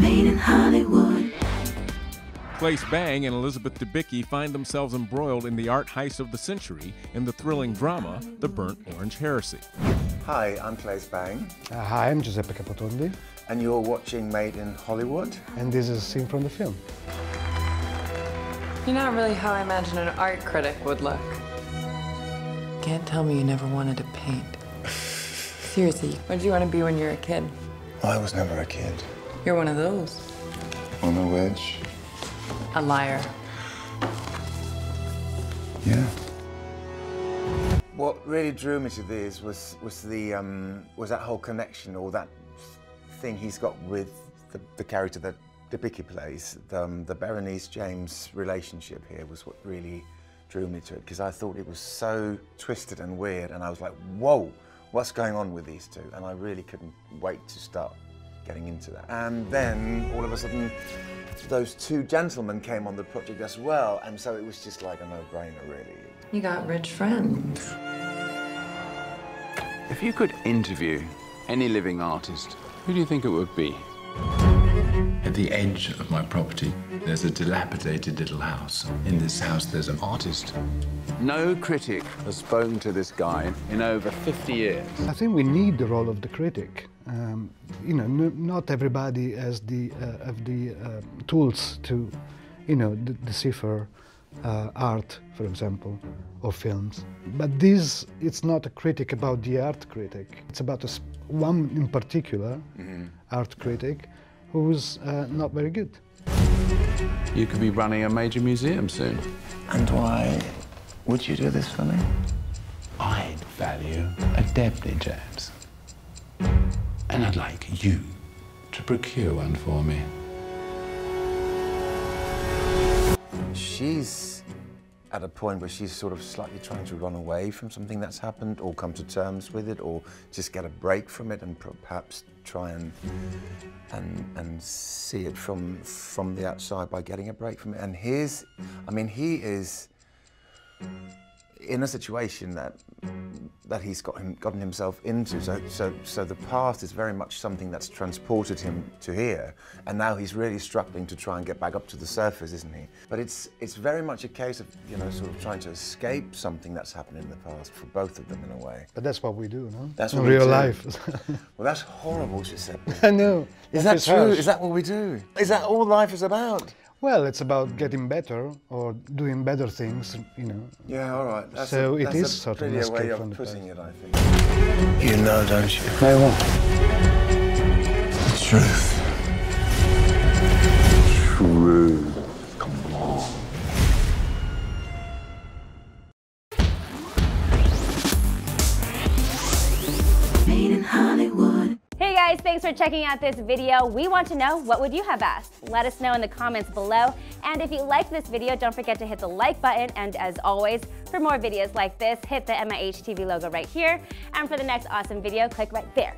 Made in Hollywood. Claes Bang and Elizabeth Debicki find themselves embroiled in the art heist of the century in the thrilling drama The Burnt Orange Heresy. Hi, I'm Claes Bang, Uh, hi, I'm Giuseppe Capotondi, and you're watching Made in Hollywood. and this is a scene from the film. You're not really how I imagine an art critic would look. Can't tell me you never wanted to paint. Seriously, what did you want to be when you were a kid? I was never a kid. You're one of those. On a wedge. A liar. Yeah. What really drew me to these was was the um, was that whole connection or that thing he's got with the, the character that Debicki plays. The, um, the Berenice James relationship here was what really drew me to it because I thought it was so twisted and weird, and I was like, whoa, what's going on with these two? And I really couldn't wait to start getting into that. And then all of a sudden, those two gentlemen came on the project as well, and so it was just like a no-brainer, really. You got rich friends. If you could interview any living artist, who do you think it would be? At the edge of my property, there's a dilapidated little house. In this house, there's an artist. No critic has spoken to this guy in over 50 years. I think we need the role of the critic. Um, you know, n- not everybody has the uh, have the uh, tools to, you know, d- decipher uh, art, for example, or films. But this, it's not a critic about the art critic. It's about a s one in particular, art critic, who's uh, not very good. You could be running a major museum soon. And why would you do this for me? I'd value a Debney James. And I'd like you to procure one for me. She's at a point where she's sort of slightly trying to run away from something that's happened or come to terms with it or just get a break from it and perhaps try and and and see it from from the outside by getting a break from it. And his I mean he is in a situation that that he's got him, gotten himself into. So, so, so the past is very much something that's transported him to here, and now he's really struggling to try and get back up to the surface, isn't he? But it's it's very much a case of you know sort of trying to escape something that's happened in the past for both of them in a way. But that's what we do, no? That's in real life. Well, that's horrible, Giuseppe. I know. Is that true? harsh. Is that what we do? Is that all life is about? Well, it's about getting better or doing better things, you know. Yeah, all right. That's So a, it that's is a sort of an prettier way escape of from the putting past. it, I think. You know, don't you? I won't. Truth. True. Guys, thanks for checking out this video. We want to know what would you have asked? Let us know in the comments below. And if you liked this video, don't forget to hit the like button. And as always, for more videos like this, hit the MIH TV logo right here. And for the next awesome video, click right there.